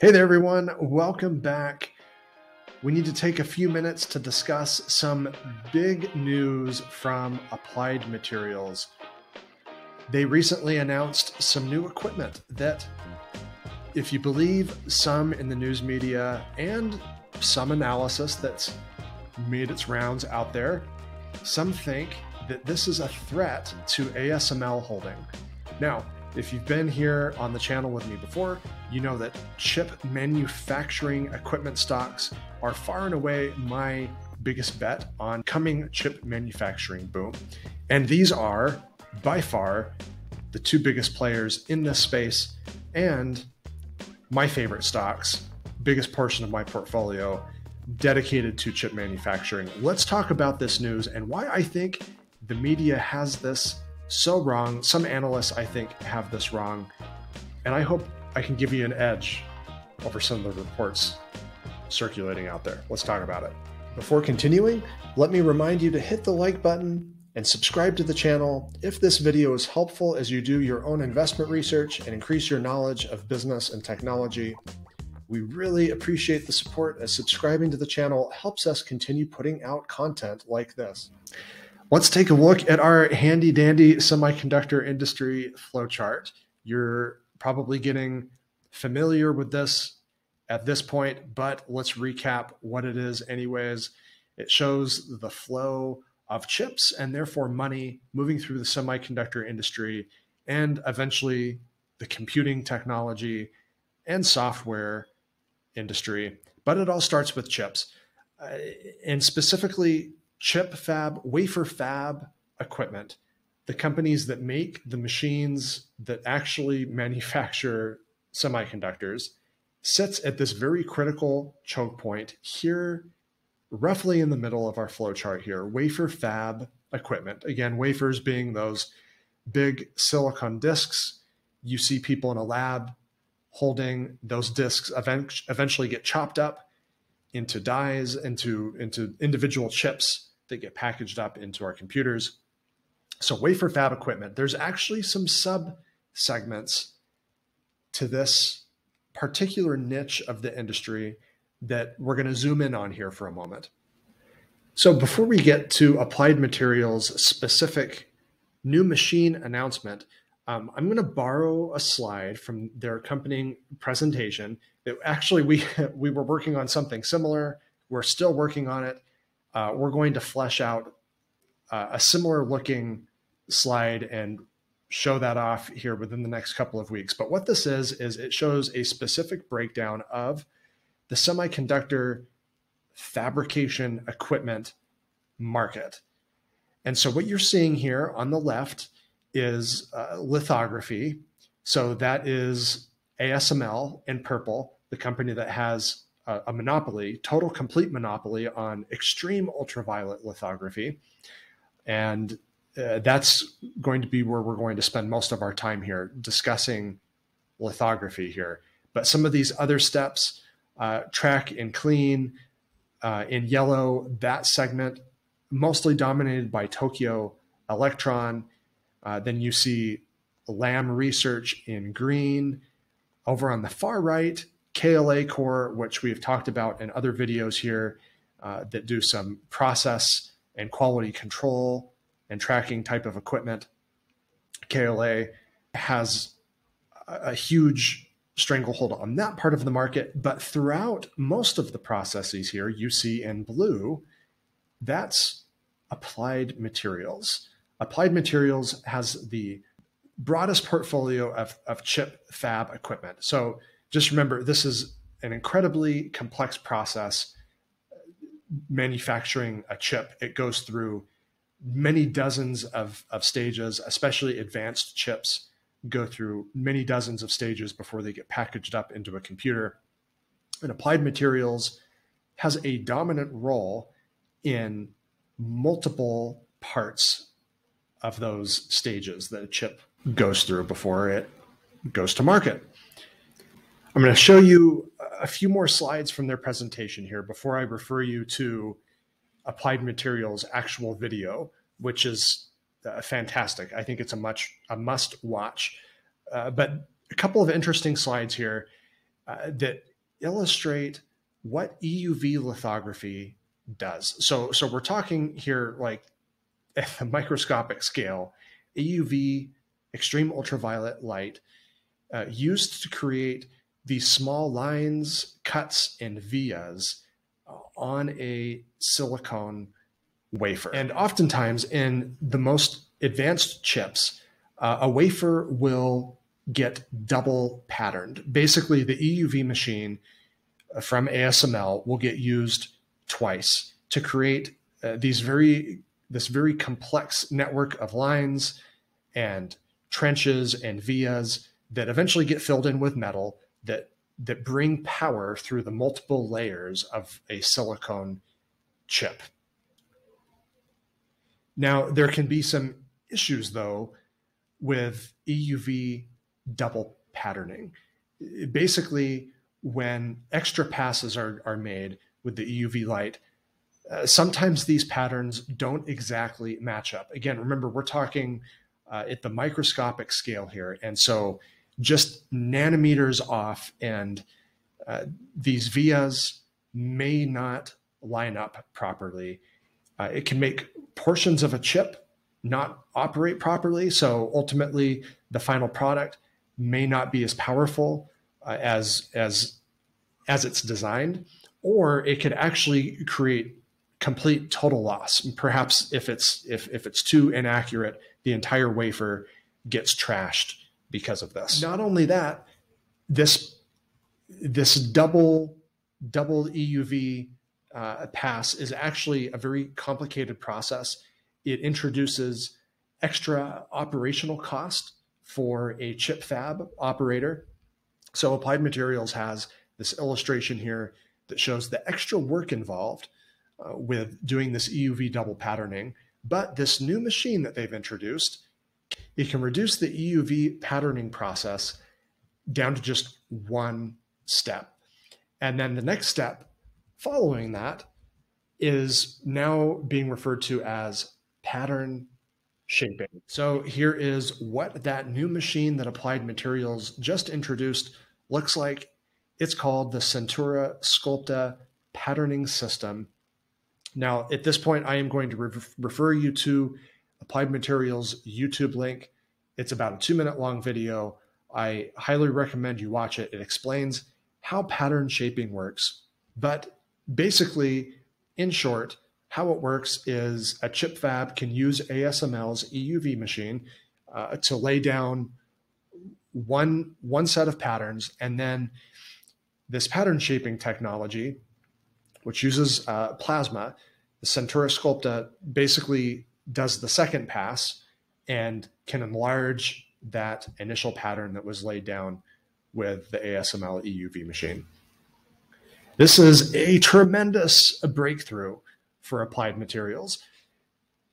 Hey there, everyone. Welcome back. We need to take a few minutes to discuss some big news from Applied Materials. They recently announced some new equipment that, if you believe some in the news media and some analysis that's made its rounds out there, some think that this is a threat to ASML holding. Now, if you've been here on the channel with me before, you know that chip manufacturing equipment stocks are far and away my biggest bet on coming chip manufacturing boom. And these are by far the two biggest players in this space and my favorite stocks, biggest portion of my portfolio dedicated to chip manufacturing. Let's talk about this news and why I think the media has this so wrong. Some analysts, I think, have this wrong. And I hope I can give you an edge over some of the reports circulating out there. Let's talk about it. Before continuing, let me remind you to hit the like button and subscribe to the channel if this video is helpful as you do your own investment research and increase your knowledge of business and technology. We really appreciate the support as subscribing to the channel helps us continue putting out content like this. Let's take a look at our handy dandy semiconductor industry flowchart. You're probably getting familiar with this at this point, but let's recap what it is, anyways. It shows the flow of chips and therefore money moving through the semiconductor industry and eventually the computing technology and software industry. But it all starts with chips. Uh, and specifically, chip fab, wafer fab equipment, the companies that make the machines that actually manufacture semiconductors, sits at this very critical choke point here, roughly in the middle of our flow chart here. Wafer fab equipment. Again, wafers being those big silicon disks. You see people in a lab holding those disks eventually get chopped up into dies, into, into individual chips that get packaged up into our computers. So wafer fab equipment, there's actually some sub segments to this particular niche of the industry that we're going to zoom in on here for a moment. So before we get to applied materials specific new machine announcement, um, I'm going to borrow a slide from their accompanying presentation. That actually we we were working on something similar. We're still working on it uh, we're going to flesh out uh, a similar looking slide and show that off here within the next couple of weeks. But what this is, is it shows a specific breakdown of the semiconductor fabrication equipment market. And so what you're seeing here on the left is uh, lithography. So that is ASML in purple, the company that has a, a monopoly, total complete monopoly on extreme ultraviolet lithography. And uh, that's going to be where we're going to spend most of our time here discussing lithography here. But some of these other steps, uh, track and clean uh, in yellow, that segment mostly dominated by Tokyo Electron. Uh, then you see Lam Research in green. Over on the far right, KLA Corp, which we've talked about in other videos here uh, that do some process and quality control and tracking type of equipment. KLA has a, a huge stranglehold on that part of the market, but throughout most of the processes here, you see in blue, that's applied materials. Applied materials has the broadest portfolio of, of chip fab equipment. So just remember this is an incredibly complex process manufacturing a chip. It goes through many dozens of, of stages, especially advanced chips go through many dozens of stages before they get packaged up into a computer. And applied materials has a dominant role in multiple parts of those stages that a chip goes through before it goes to market. I'm going to show you a few more slides from their presentation here before I refer you to Applied Materials actual video, which is uh, fantastic. I think it's a much a must watch. Uh, but a couple of interesting slides here uh, that illustrate what EUV lithography does. So, so we're talking here like at the microscopic scale, EUV, extreme ultraviolet light, uh, used to create these small lines, cuts, and vias on a silicone wafer. And oftentimes in the most advanced chips, uh, a wafer will get double patterned. Basically, the EUV machine uh, from ASML will get used twice to create uh, these very this very complex network of lines and trenches and vias that eventually get filled in with metal that that bring power through the multiple layers of a silicone chip. Now, there can be some issues though with EUV double patterning. Basically, when extra passes are, are made with the EUV light, uh, sometimes these patterns don't exactly match up. Again, remember, we're talking uh, at the microscopic scale here. And so just nanometers off, and uh, these vias may not line up properly. Uh, it can make portions of a chip not operate properly. So ultimately, the final product may not be as powerful uh, as as as it's designed, or it could actually create complete total loss. Perhaps if it's if if it's too inaccurate, the entire wafer gets trashed because of this. Not only that, this this double double EUV uh, pass is actually a very complicated process. It introduces extra operational cost for a chip fab operator. So Applied Materials has this illustration here that shows the extra work involved uh, with doing this EUV double patterning. But this new machine that they've introduced, it can reduce the EUV patterning process down to just one step. And then the next step following that is now being referred to as pattern shaping. So here is what that new machine that Applied Materials just introduced looks like. It's called the Centura Sculpta Patterning System. Now, at this point, I am going to re- refer you to Applied Materials YouTube link. It's about a two minute long video. I highly recommend you watch it. It explains how pattern shaping works. But basically, in short, how it works is a chip fab can use ASML's EUV machine uh, to lay down one one set of patterns, and then this pattern shaping technology, which uses uh, plasma, the Centura Sculpta basically does the second pass and can enlarge that initial pattern that was laid down with the ASML EUV machine. This is a tremendous breakthrough for applied materials.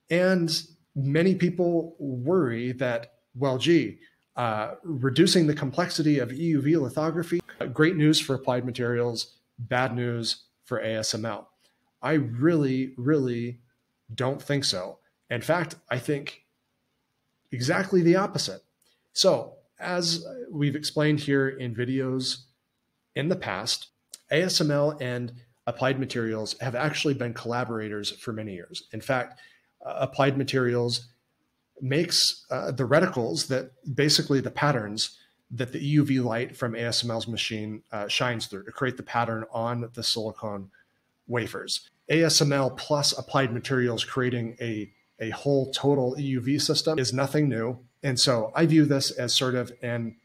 And many people worry that, well, gee, uh, reducing the complexity of EUV lithography, great news for applied materials, bad news for ASML. I really, really don't think so. In fact, I think exactly the opposite. So, as we've explained here in videos in the past, ASML and Applied Materials have actually been collaborators for many years. In fact, uh, Applied Materials makes uh, the reticles that basically the patterns that the EUV light from ASML's machine uh, shines through to create the pattern on the silicon wafers. ASML plus Applied Materials creating a, a whole total EUV system is nothing new. And so I view this as sort of an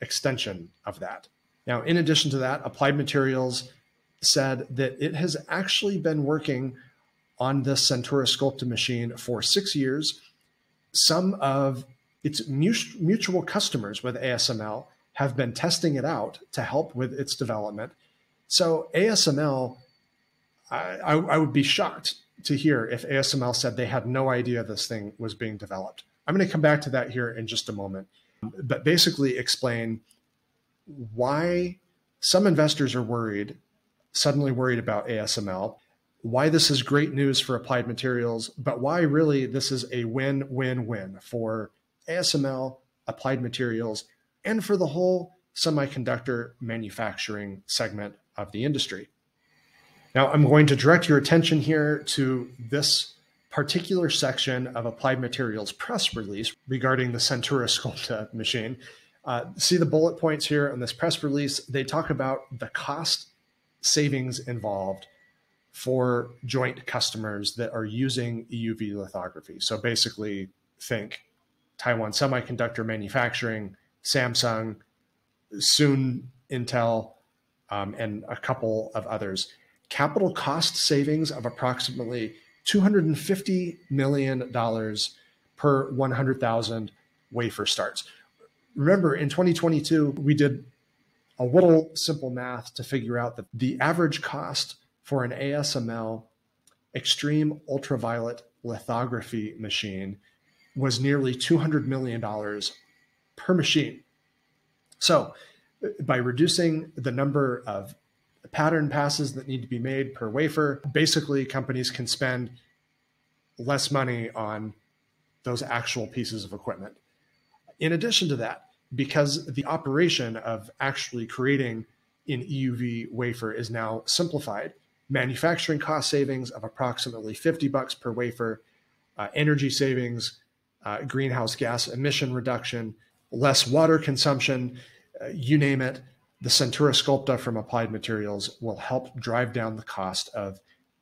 extension of that. Now, in addition to that, Applied Materials said that it has actually been working on the Centura Sculpta machine for six years. Some of its mutual customers with ASML have been testing it out to help with its development. So ASML, I, I, would be shocked to hear if ASML said they had no idea this thing was being developed. I'm going to come back to that here in just a moment, but basically explain why some investors are worried, suddenly worried about ASML, why this is great news for applied materials, but why really this is a win win win for ASML, applied materials, and for the whole semiconductor manufacturing segment of the industry. Now, I'm going to direct your attention here to this particular section of Applied Materials press release regarding the Centura Sculpta machine. Uh, see the bullet points here on this press release. They talk about the cost savings involved for joint customers that are using EUV lithography. So basically, think Taiwan Semiconductor Manufacturing, Samsung, soon Intel, um, and a couple of others. Capital cost savings of approximately $250 million per 100,000 wafer starts. Remember, in 2022, we did a little simple math to figure out that the average cost for an ASML extreme ultraviolet lithography machine was nearly $200 million per machine. So, by reducing the number of pattern passes that need to be made per wafer, basically companies can spend less money on those actual pieces of equipment. In addition to that, because the operation of actually creating an EUV wafer is now simplified, manufacturing cost savings of approximately 50 bucks per wafer, uh, energy savings, uh, greenhouse gas emission reduction, less water consumption, uh, you name it. The Centura Sculpta from Applied Materials will help drive down the cost of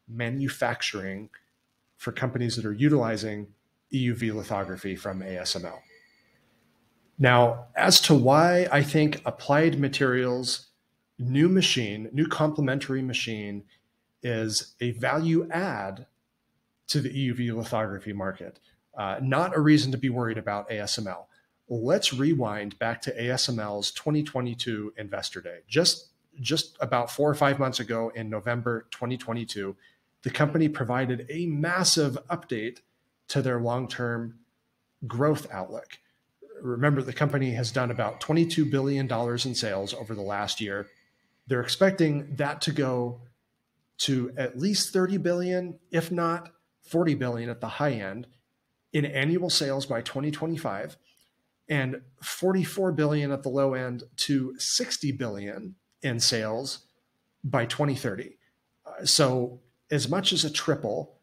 manufacturing for companies that are utilizing EUV lithography from ASML. Now, as to why I think Applied Materials new machine, new complementary machine is a value add to the EUV lithography market, uh, not a reason to be worried about ASML. Let's rewind back to ASML's 2022 Investor Day. Just, just about four or five months ago in November 2022, the company provided a massive update to their long term growth outlook. Remember, the company has done about $22 billion in sales over the last year. They're expecting that to go to at least 30 billion, if not 40 billion at the high end in annual sales by 2025 and 44 billion at the low end to 60 billion in sales by 2030. Uh, so as much as a triple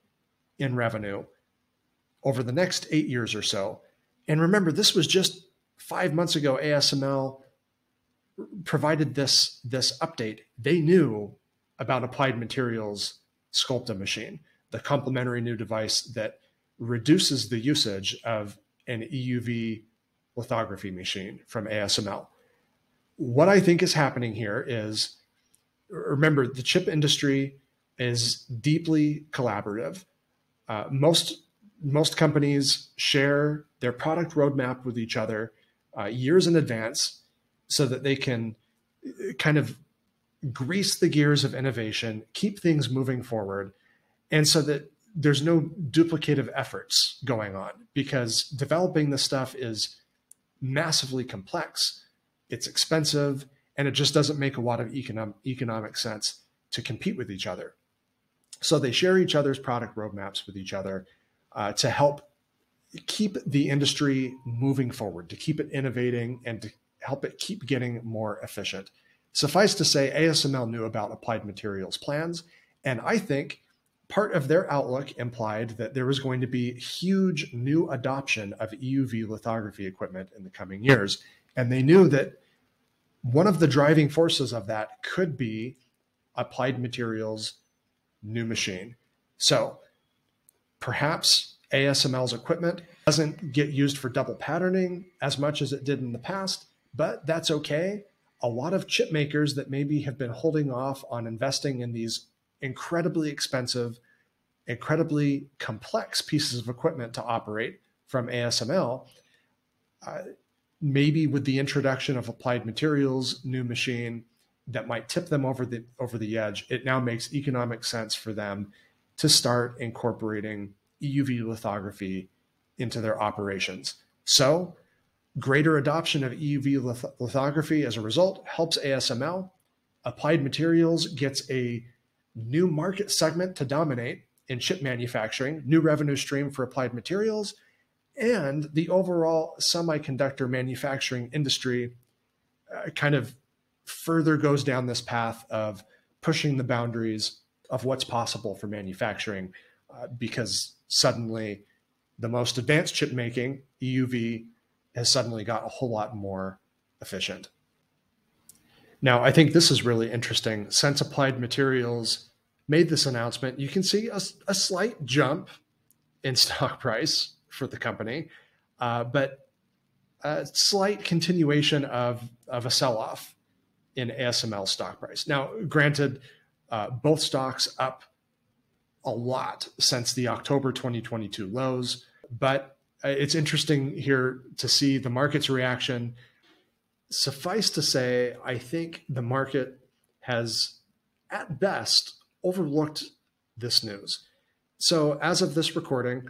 in revenue over the next 8 years or so. And remember this was just 5 months ago ASML provided this this update. They knew about Applied Materials Sculpta machine, the complementary new device that reduces the usage of an EUV lithography machine from ASML. What I think is happening here is remember, the chip industry is deeply collaborative. Uh, most most companies share their product roadmap with each other uh, years in advance so that they can uh, kind of grease the gears of innovation, keep things moving forward, and so that there's no duplicative efforts going on because developing this stuff is massively complex, it's expensive, and it just doesn't make a lot of economic, economic sense to compete with each other. So they share each other's product roadmaps with each other uh, to help keep the industry moving forward, to keep it innovating, and to help it keep getting more efficient. Suffice to say, ASML knew about Applied Materials plans, and I think part of their outlook implied that there was going to be huge new adoption of EUV lithography equipment in the coming years. And they knew that one of the driving forces of that could be Applied Materials' new machine. So perhaps ASML's equipment doesn't get used for double patterning as much as it did in the past, but that's okay a lot of chip makers that maybe have been holding off on investing in these incredibly expensive, incredibly complex pieces of equipment to operate from ASML, uh, maybe with the introduction of Applied Materials new machine that might tip them over the over the edge, it now makes economic sense for them to start incorporating EUV lithography into their operations. So Greater adoption of EUV lith lithography as a result helps ASML. Applied Materials gets a new market segment to dominate in chip manufacturing, new revenue stream for Applied Materials, and the overall semiconductor manufacturing industry uh, kind of further goes down this path of pushing the boundaries of what's possible for manufacturing uh, because suddenly the most advanced chip making, EUV, has suddenly got a whole lot more efficient. Now, I think this is really interesting. Since Applied Materials made this announcement, you can see a, a slight jump in stock price for the company, uh, but a slight continuation of, of a sell off in ASML stock price. Now, granted, uh, both stocks up a lot since the October 2022 lows, but uh, it's interesting here to see the market's reaction. Suffice to say, I think the market has, at best, overlooked this news. So, as of this recording,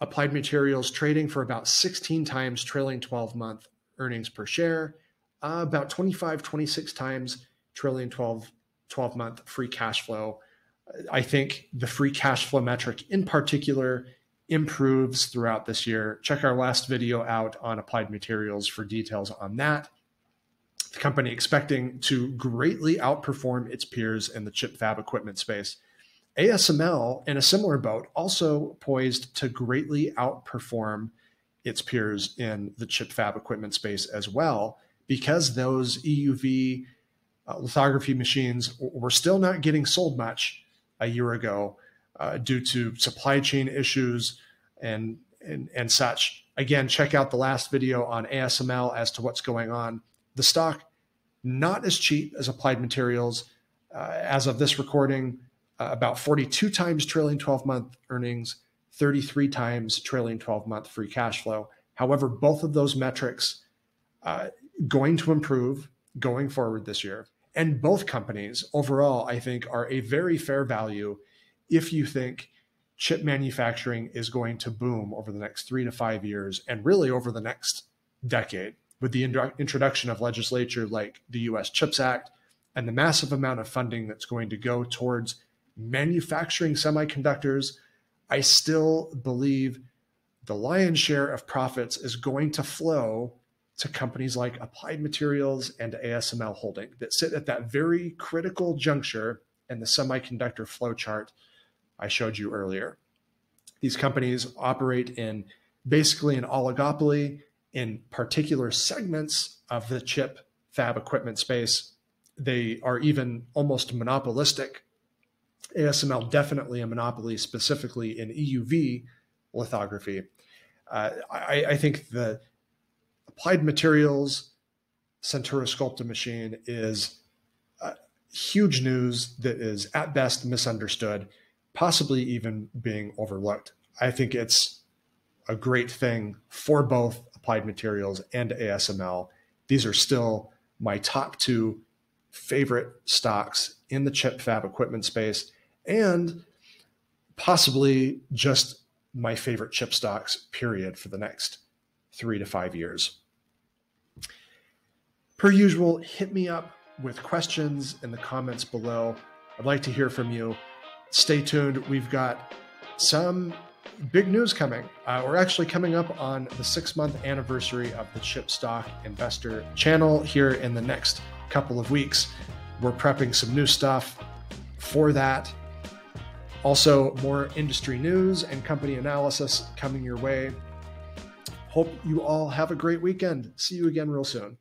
Applied Materials trading for about 16 times trailing 12 month earnings per share, uh, about 25, 26 times trailing 12, 12 month free cash flow. I think the free cash flow metric in particular improves throughout this year. Check our last video out on Applied Materials for details on that. The company expecting to greatly outperform its peers in the chip fab equipment space. ASML, in a similar boat, also poised to greatly outperform its peers in the chip fab equipment space as well, because those EUV uh, lithography machines were still not getting sold much a year ago uh, due to supply chain issues and, and and such. Again, check out the last video on ASML as to what's going on. The stock not as cheap as Applied Materials. Uh, as of this recording, uh, about 42 times trailing 12 month earnings, 33 times trailing 12 month free cash flow. However, both of those metrics uh, going to improve going forward this year. And both companies overall, I think, are a very fair value if you think chip manufacturing is going to boom over the next three to five years and really over the next decade with the introduction of legislature like the US CHIPS Act and the massive amount of funding that's going to go towards manufacturing semiconductors, I still believe the lion's share of profits is going to flow to companies like Applied Materials and ASML Holding that sit at that very critical juncture in the semiconductor flow chart I showed you earlier. These companies operate in basically an oligopoly in particular segments of the chip fab equipment space. They are even almost monopolistic. ASML definitely a monopoly, specifically in EUV lithography. Uh, I, I, think the Applied Materials Centura Sculpta machine is uh, huge news that is at best misunderstood, possibly even being overlooked. I think it's a great thing for both Applied Materials and ASML. These are still my top two favorite stocks in the chip fab equipment space and possibly just my favorite chip stocks, period, for the next three to five years. Per usual, hit me up with questions in the comments below. I'd like to hear from you. Stay tuned. We've got some big news coming. Uh, we're actually coming up on the six month anniversary of the Chip Stock Investor channel here in the next couple of weeks. We're prepping some new stuff for that. Also, more industry news and company analysis coming your way. Hope you all have a great weekend. See you again real soon.